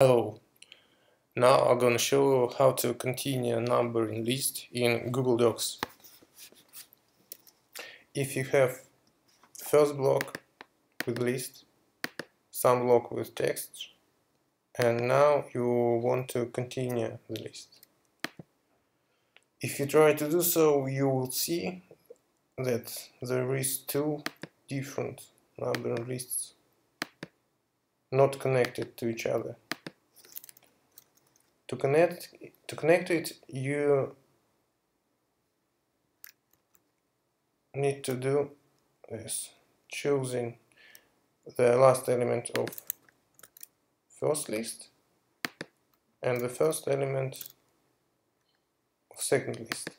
Hello. Now I'm gonna show you how to continue a numbering list in Google Docs. If you have first block with list, some block with text, and now you want to continue the list. If you try to do so, you will see that there is two different numbering lists not connected to each other to connect to connect it you need to do this. Choosing the last element of first list and the first element of second list.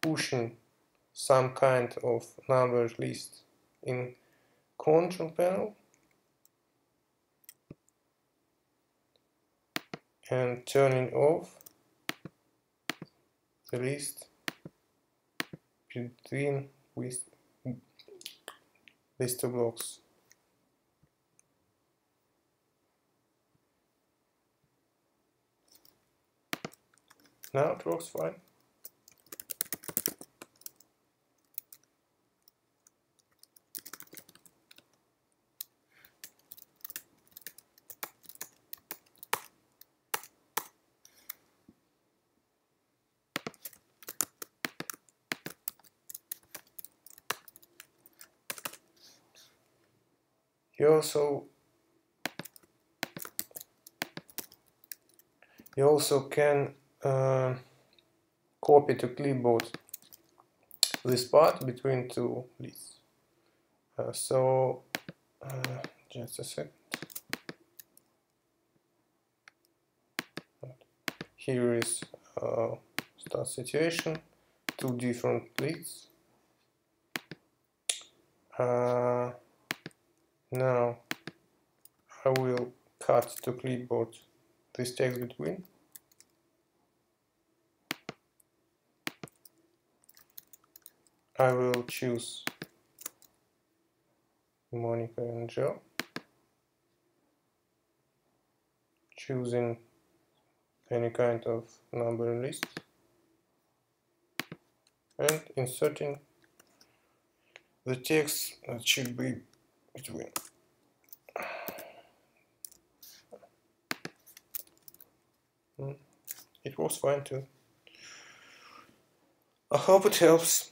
Pushing some kind of numbered list in control panel and turning off the list between with these two blocks. Now it works fine. You also you also can uh, copy to clipboard this part between two lists uh, so uh, just a second. Here is uh, start situation. Two different lists now I will cut to clipboard this text between. I will choose Monica and Joe, choosing any kind of number list. And inserting the text that should be between. Hmm. It was fine too. I hope it helps.